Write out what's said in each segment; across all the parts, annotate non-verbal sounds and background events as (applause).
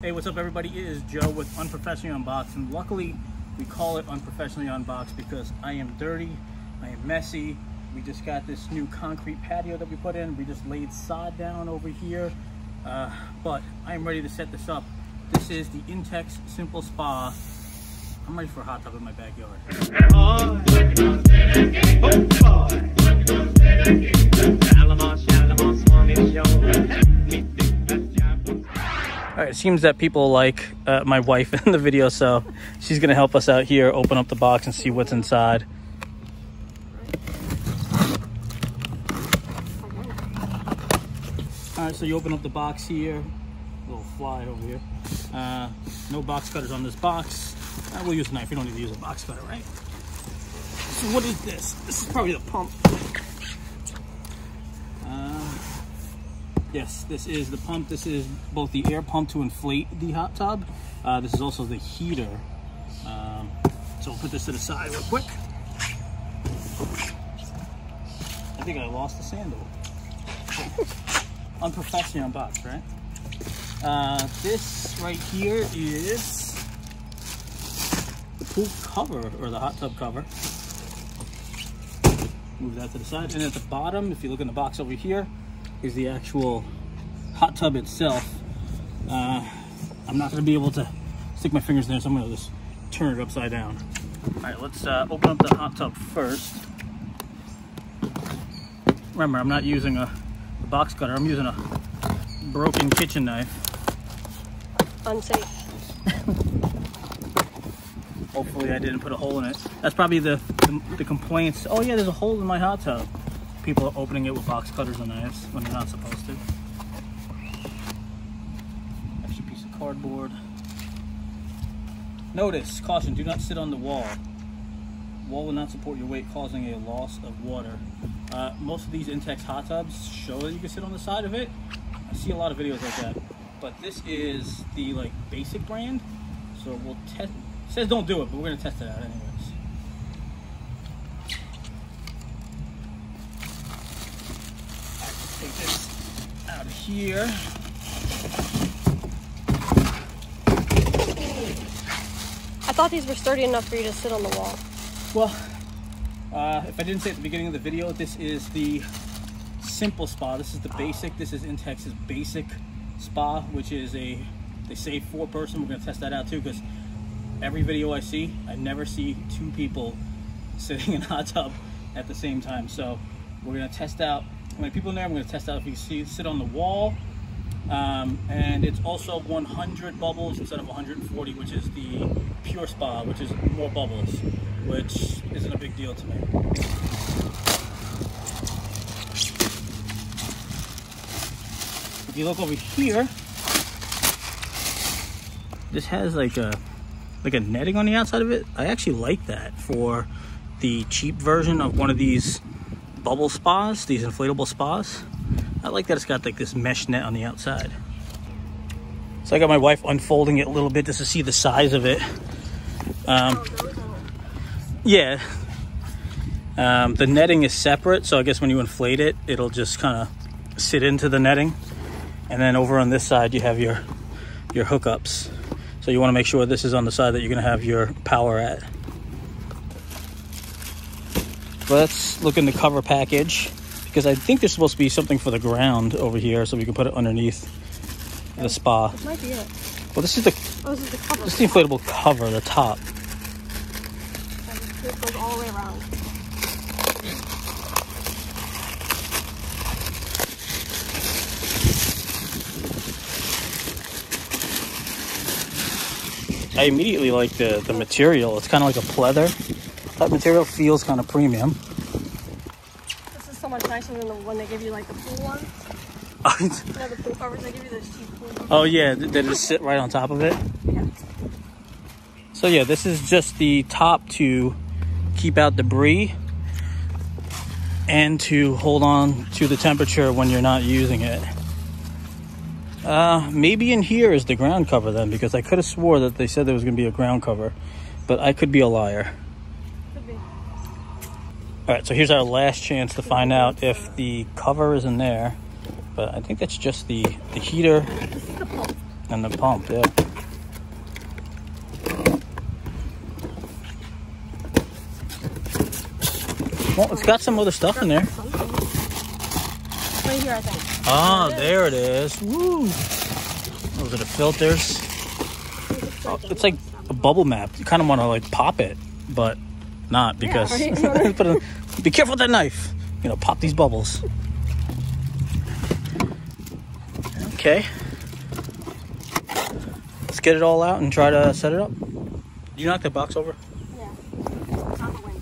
Hey, what's up everybody? It is Joe with Unprofessionally Unboxed and luckily we call it Unprofessionally Unboxed because I am dirty, I am messy. We just got this new concrete patio that we put in. We just laid sod down over here, uh, but I am ready to set this up. This is the Intex Simple Spa. I'm ready for a hot tub in my backyard. All right, it seems that people like uh, my wife (laughs) in the video, so she's gonna help us out here, open up the box and see what's inside. All right, so you open up the box here, little fly over here. Uh, no box cutters on this box. Uh, we'll use a knife, you don't need to use a box cutter, right? So what is this? This is probably the pump. Yes, this is the pump. This is both the air pump to inflate the hot tub. Uh, this is also the heater. Um, so I'll put this to the side real quick. I think I lost the sandal. (laughs) Unprofessional unboxed, right? Uh, this right here is the pool cover, or the hot tub cover. Move that to the side. And at the bottom, if you look in the box over here, is the actual hot tub itself. Uh, I'm not gonna be able to stick my fingers in there, so I'm gonna just turn it upside down. All right, let's uh, open up the hot tub first. Remember, I'm not using a, a box cutter, I'm using a broken kitchen knife. Unsafe. Hopefully I didn't put a hole in it. That's probably the, the, the complaints. Oh yeah, there's a hole in my hot tub people are opening it with box cutters and knives when they're not supposed to. Extra piece of cardboard. Notice, caution, do not sit on the wall. Wall will not support your weight, causing a loss of water. Uh, most of these Intex hot tubs show that you can sit on the side of it. I see a lot of videos like that. But this is the like basic brand. So we'll test, says don't do it, but we're gonna test it out anyway. take this out of here. I thought these were sturdy enough for you to sit on the wall. Well, uh, if I didn't say at the beginning of the video, this is the simple spa. This is the basic. This is Intex's basic spa, which is a, they say four person. We're gonna test that out too, because every video I see, I never see two people (laughs) sitting in a hot tub at the same time. So we're gonna test out many people in there. I'm going to test out if you see sit on the wall. Um, and it's also 100 bubbles instead of 140, which is the pure spa, which is more bubbles, which isn't a big deal to me. If you look over here, this has like a like a netting on the outside of it. I actually like that for the cheap version of one of these bubble spas, these inflatable spas. I like that it's got like this mesh net on the outside. So I got my wife unfolding it a little bit just to see the size of it. Um, yeah. Um, the netting is separate, so I guess when you inflate it, it'll just kind of sit into the netting. And then over on this side, you have your, your hookups. So you want to make sure this is on the side that you're going to have your power at. Let's look in the cover package because I think there's supposed to be something for the ground over here so we can put it underneath the oh, spa. This might be it. Well, this is the, oh, this is the cover. This is the inflatable cover, the top. It goes all the way around. I immediately like the, the material. It's kind of like a pleather. That material feels kind of premium. This is so much nicer than the one they give you like the pool ones. (laughs) you know, the pool covers they give you those cheap pool Oh yeah, they just sit right on top of it. Yeah. So yeah, this is just the top to keep out debris and to hold on to the temperature when you're not using it. Uh, maybe in here is the ground cover then, because I could have swore that they said there was going to be a ground cover, but I could be a liar. All right, so here's our last chance to find out if the cover is in there. But I think that's just the, the heater. The. And the pump, yeah. Well, it's got some other stuff in there. Right here, I think. Ah, There it is. Woo! Those are the filters. Oh, it's like a bubble map. You kind of want to like pop it, but not because. right? (laughs) But, uh, be careful with that knife. You know, pop these bubbles. Okay. Let's get it all out and try to set it up. Do you knock the box over? Yeah. It's on the way.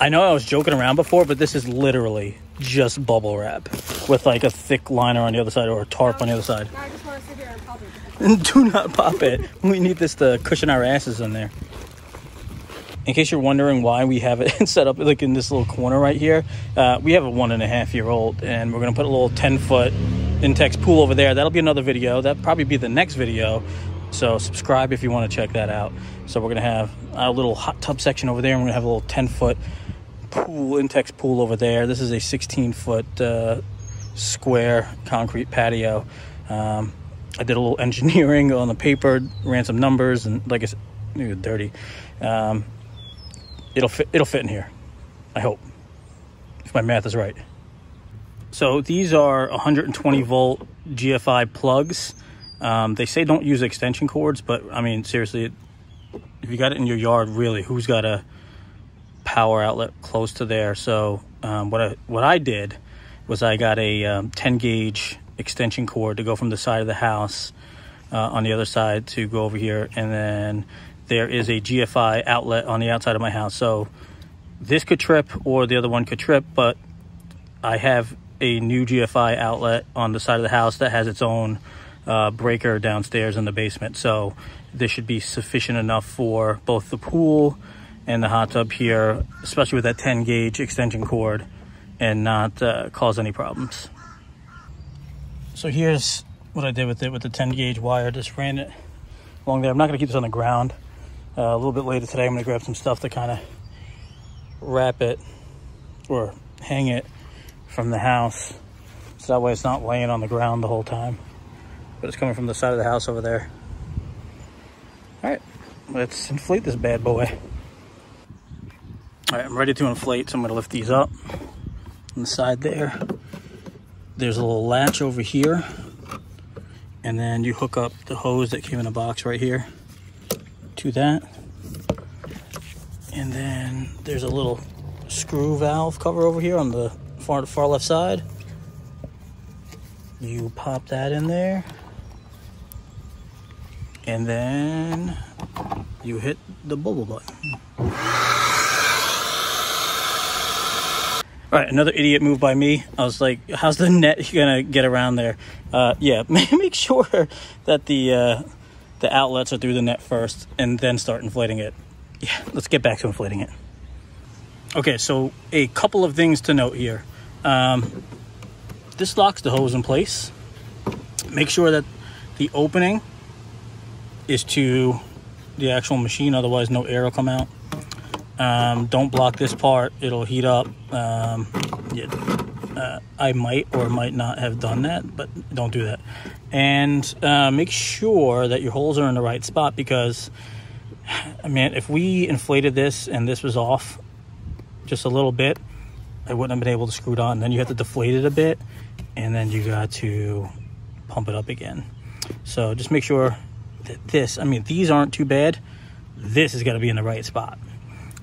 I know I was joking around before, but this is literally just bubble wrap with like a thick liner on the other side or a tarp on the other side. Now I just want to sit here and pop it. (laughs) Do not pop it. We need this to cushion our asses in there. In case you're wondering why we have it (laughs) set up like in this little corner right here, uh, we have a one and a half year old, and we're gonna put a little 10 foot Intex pool over there. That'll be another video. That'll probably be the next video. So subscribe if you want to check that out. So we're gonna have a little hot tub section over there, and we're gonna have a little 10 foot pool Intex pool over there. This is a 16 foot uh, square concrete patio. Um, I did a little (laughs) engineering on the paper, ran some numbers, and like I said, dirty. Um, it'll fit. It'll fit in here. I hope, if my math is right. So these are 120 volt GFI plugs. Um, they say don't use extension cords, but I mean seriously, if you got it in your yard, really, who's got a power outlet close to there? So um, what I what I did was I got a um, 10 gauge extension cord to go from the side of the house uh, on the other side to go over here, and then there is a GFI outlet on the outside of my house. So this could trip, or the other one could trip, but I have a new GFI outlet on the side of the house that has its own uh, breaker downstairs in the basement. So this should be sufficient enough for both the pool and the hot tub here, especially with that 10 gauge extension cord, and not uh, cause any problems. So here's what I did with it with the 10 gauge wire. Just ran it along there. I'm not to keep this on the ground. Uh, a little bit later today, I'm going to grab some stuff to kind of wrap it or hang it from the house. So that way it's not laying on the ground the whole time. But it's coming from the side of the house over there. All right, let's inflate this bad boy. All right, I'm ready to inflate, so I'm gonna lift these up on the side there. There's a little latch over here. And then you hook up the hose that came in a box right here to that. And then there's a little screw valve cover over here on the far, far left side. You pop that in there. And then you hit the bubble button. All right, another idiot move by me. I was like, "How's the net gonna get around there?" Uh, yeah, (laughs) make sure that the uh, the outlets are through the net first, and then start inflating it. Yeah, let's get back to inflating it. Okay, so a couple of things to note here. Um, this locks the hose in place. Make sure that the opening is to the actual machine, otherwise no air will come out. Um, don't block this part; it'll heat up. Um, yeah, uh, I might or might not have done that, but don't do that. And uh, make sure that your holes are in the right spot because, (sighs) I mean, if we inflated this and this was off just a little bit, I wouldn't have been able to screw it on. Then you have to deflate it a bit, and then you got to pump it up again. So just make sure that this, I mean, these aren't too bad. This is got to be in the right spot.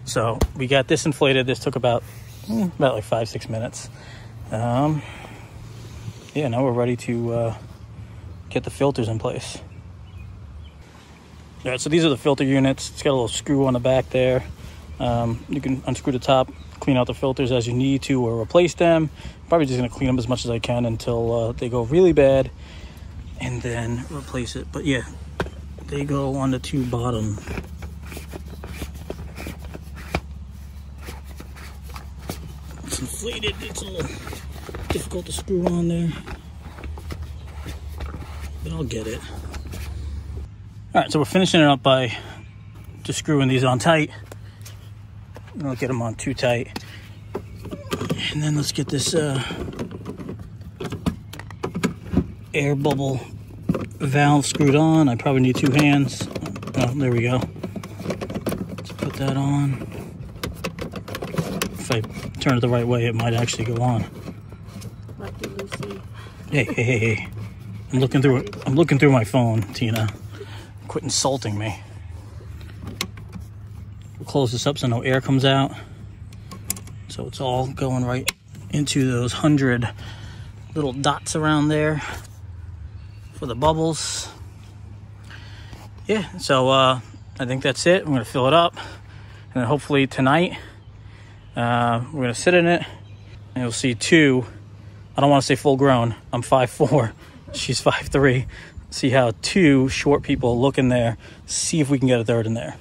So we got this inflated. This took about hmm, about like five six minutes. Um, yeah, now we're ready to uh, get the filters in place. All right, so these are the filter units. It's got a little screw on the back there. Um, you can unscrew the top, clean out the filters as you need to, or replace them. Probably just gonna clean them as much as I can until uh, they go really bad, and then replace it. But yeah, they go on the two bottom it's inflated. It's a little difficult to screw on there, but I'll get it. All right, so we're finishing it up by just screwing these on tight. Don't get them on too tight. And then let's get this uh, air bubble valve screwed on. I probably need two hands. Oh, there we go. Let's put that on. If I turn it the right way, it might actually go on. Lucky Lucy. Hey, hey, hey, hey. I'm looking through I'm looking through my phone, Tina. Quit insulting me. We'll close this up so no air comes out. So it's all going right into those hundred little dots around there for the bubbles. Yeah, so uh, I think that's it. I'm gonna fill it up, and then hopefully tonight uh, we're gonna sit in it, and you'll see two. I don't want to say full grown. I'm 5'4", she's 5'3". See how two short people look in there. See if we can get a third in there.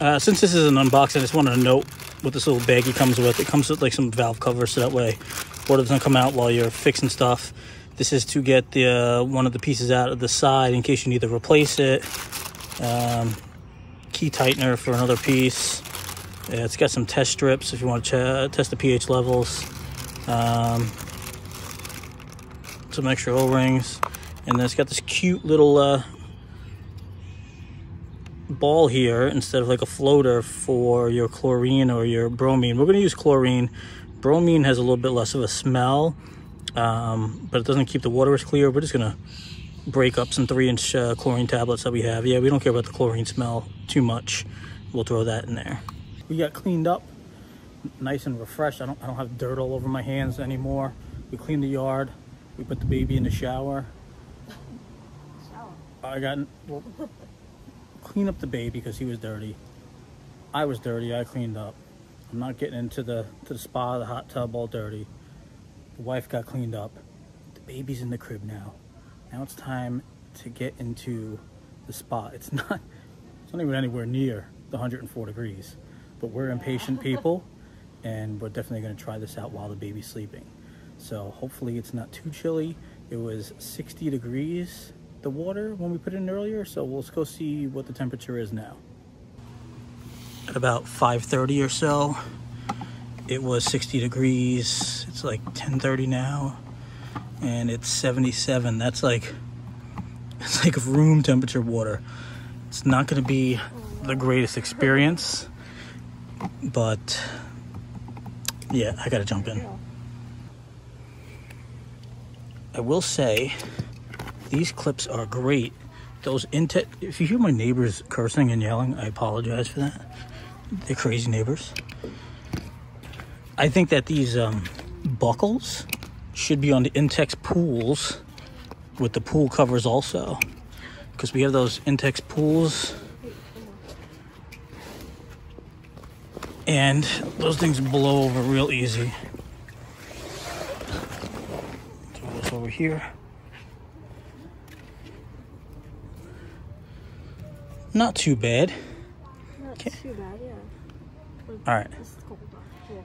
Uh, since this is an unboxing, I just wanted to note what this little baggie comes with. It comes with like some valve covers so that way water doesn't come out while you're fixing stuff. This is to get the uh, one of the pieces out of the side in case you need to replace it. Um, key tightener for another piece. Yeah, it's got some test strips if you want to test the pH levels. Um, some extra O-rings. And then it's got this cute little uh, ball here instead of like a floater for your chlorine or your bromine. We're going to use chlorine. Bromine has a little bit less of a smell, um, but it doesn't keep the water as clear. We're just going to break up some three inch uh, chlorine tablets that we have. Yeah, we don't care about the chlorine smell too much. We'll throw that in there. We got cleaned up nice and refreshed. I don't, I don't have dirt all over my hands anymore. We cleaned the yard. We put the baby in the shower. Shower. I got, well, clean up the baby because he was dirty. I was dirty, I cleaned up. I'm not getting into the, to the spa, the hot tub all dirty. The wife got cleaned up. The baby's in the crib now. Now it's time to get into the spa. It's (laughs) not, it's not even anywhere near the 104 degrees, but we're impatient (laughs) people and we're definitely gonna try this out while the baby's sleeping. So hopefully it's not too chilly. It was 60 degrees, the water, when we put it in earlier. So let's go see what the temperature is now. At about 5.30 or so, it was 60 degrees. It's like 10.30 now and it's 77. That's like, (laughs) it's like room temperature water. It's not gonna be the greatest experience, but yeah, I gotta jump in. I will say, these clips are great. Those Intex, if you hear my neighbors cursing and yelling, I apologize for that. They're crazy neighbors. I think that these um, buckles should be on the Intex pools with the pool covers also. Because we have those Intex pools. And those things blow over real easy. Throw this over here. Not too bad. Not Okay. too bad, yeah. All right. This is cold though. Yeah.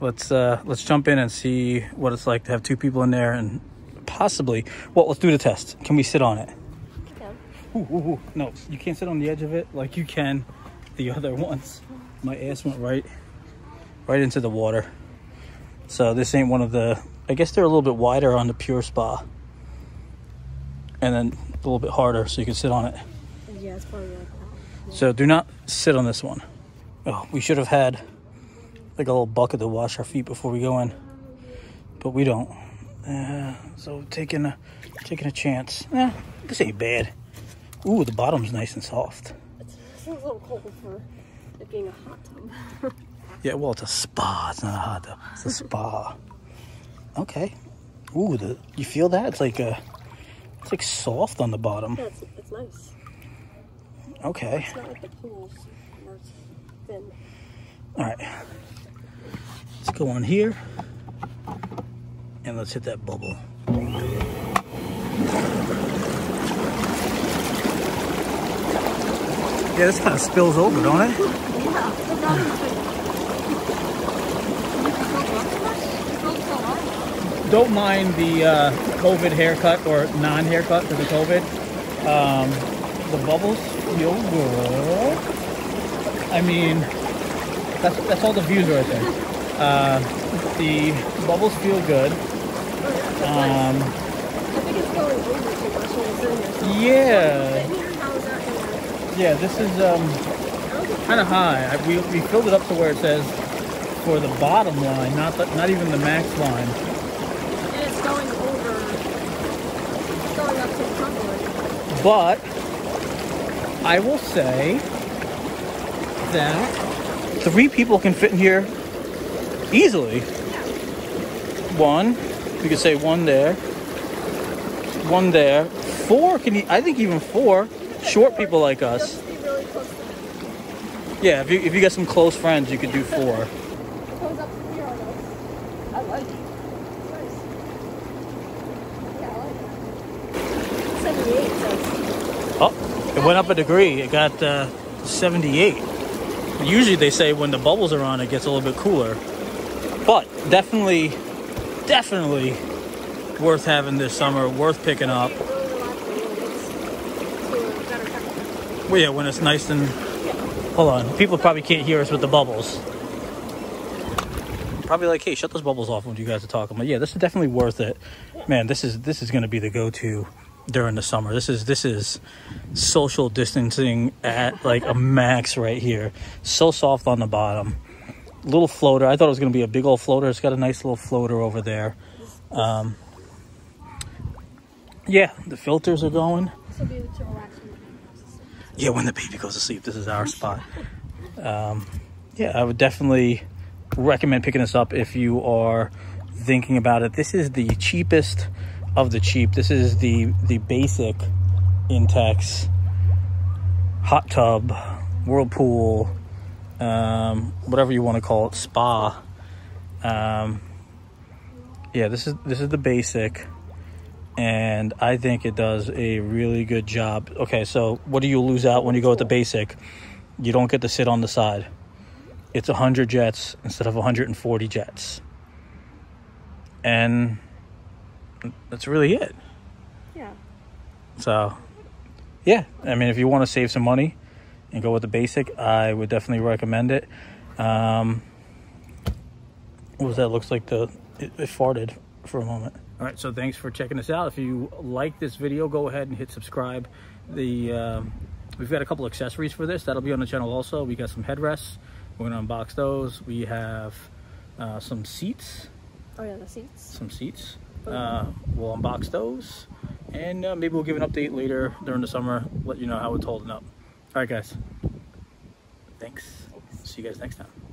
Let's uh let's jump in and see what it's like to have two people in there and possibly well let's do the test. Can we sit on it? Yeah. Ooh, ooh, ooh. No, you can't sit on the edge of it like you can the other ones. My ass went right right into the water. So this ain't one of the I guess they're a little bit wider on the pure spa. And then a little bit harder so you can sit on it. Yeah, it's probably like that. So do not sit on this one. Oh, we should have had like a little bucket to wash our feet before we go in, but we don't. Uh, so taking a taking a chance. Eh, this ain't bad. Ooh, the bottom's nice and soft. It's, it's a little cold for it being a hot tub. (laughs) Yeah, well, it's a spa. It's not a hot tub. It's a spa. (laughs) Okay. Ooh, the you feel that? It's like a it's like soft on the bottom. yeah, it's, it's nice. Okay. It's not like the pools where it's thin. All right. Let's go on here and let's hit that bubble. Yeah, this kind of spills over, don't it? Yeah, so not even like- Smells so hot. Don't mind the uh, COVID haircut or non-haircut for the COVID. Um, the bubbles feel good. I mean, that's that's all the views right there. Uh, the bubbles feel good. Um, yeah, yeah. This is um, kind of high. I, we, we filled it up to where it says for the bottom line, not the, not even the max line. Going over. Going up to the. But I will say that three people can fit in here easily. One, we could say one there, one there. Four can, I think even four short people like us. Just be really close to it. Yeah, if you, if you got some close friends, you could do four. It goes up to here on us. I like it. Nice. Yeah, I like that. 78 says. Oh, it went up a degree. It got uh, 78. Usually they say when the bubbles are on, it gets a little bit cooler. But definitely, definitely worth having this summer, worth picking up. To. Well, yeah, when it's nice and. Hold on. People probably can't hear us with the bubbles. Probably like, hey, shut those bubbles off when you guys are talking. But yeah, this is definitely worth it. Man, this is this is gonna be the go-to during the summer. This is this is social distancing at like a max right here. So soft on the bottom. Little floater. I thought it was gonna be a big old floater. It's got a nice little floater over there. Um, yeah, the filters are going. To to. Yeah, when the baby goes to sleep, this is our spot. Um, yeah, I would definitely recommend picking this up if you are thinking about it. This is the cheapest of the cheap. This is the the basic Intex hot tub, whirlpool, um, whatever you want to call it, spa. Um, yeah, this is this is the basic and I think it does a really good job. Okay, so what do you lose out when you go with the basic? You don't get to sit on the side. It's 100 jets instead of 140 jets. And that's really it. Yeah. So, yeah, I mean, if you want to save some money and go with the basic, I would definitely recommend it. Um, what was that? Looks like the it, it farted for a moment. All right, so thanks for checking this out. If you like this video, go ahead and hit subscribe. The um, we've got a couple accessories for this that'll be on the channel also. We got some headrests. We're gonna unbox those. We have uh, some seats Oh yeah, the seats. some seats. Uh, we'll unbox those, and uh, maybe we'll give an update later during the summer. Let you know how it's holding up. All right, guys. Thanks. See you guys next time.